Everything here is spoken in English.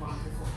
wonderful.